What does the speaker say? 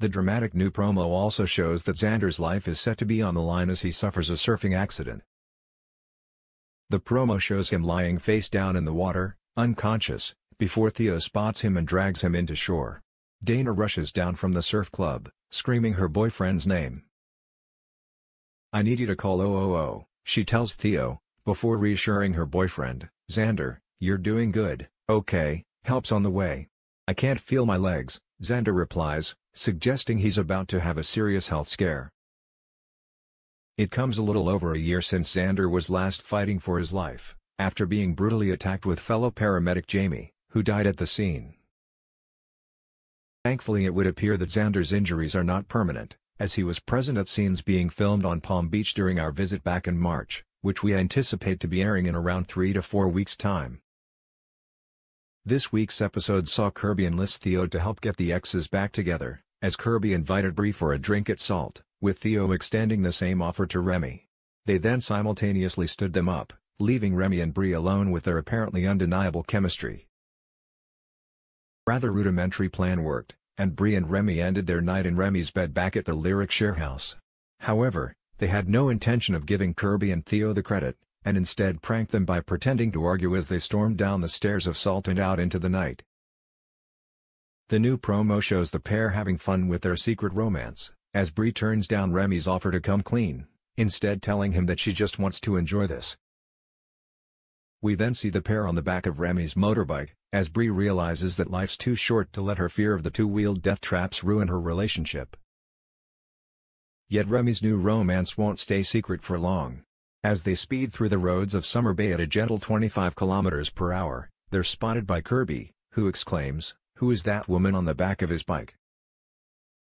The dramatic new promo also shows that Xander's life is set to be on the line as he suffers a surfing accident. The promo shows him lying face down in the water, unconscious, before Theo spots him and drags him into shore. Dana rushes down from the surf club, screaming her boyfriend's name. I need you to call 000, she tells Theo, before reassuring her boyfriend, Xander, you're doing good, okay, help's on the way. I can't feel my legs, Xander replies, suggesting he's about to have a serious health scare. It comes a little over a year since Xander was last fighting for his life, after being brutally attacked with fellow paramedic Jamie, who died at the scene. Thankfully it would appear that Xander's injuries are not permanent, as he was present at scenes being filmed on Palm Beach during our visit back in March, which we anticipate to be airing in around 3 to 4 weeks' time. This week's episode saw Kirby enlist Theo to help get the exes back together, as Kirby invited Bree for a drink at Salt, with Theo extending the same offer to Remy. They then simultaneously stood them up, leaving Remy and Bree alone with their apparently undeniable chemistry. Rather rudimentary plan worked, and Bree and Remy ended their night in Remy's bed back at the Lyric Sharehouse. However, they had no intention of giving Kirby and Theo the credit, and instead pranked them by pretending to argue as they stormed down the stairs of Salt and out into the night. The new promo shows the pair having fun with their secret romance, as Bree turns down Remy's offer to come clean, instead telling him that she just wants to enjoy this. We then see the pair on the back of Remy's motorbike, as Bree realizes that life's too short to let her fear of the two-wheeled death traps ruin her relationship. Yet Remy's new romance won't stay secret for long. As they speed through the roads of Summer Bay at a gentle 25 km per hour, they're spotted by Kirby, who exclaims, Who is that woman on the back of his bike?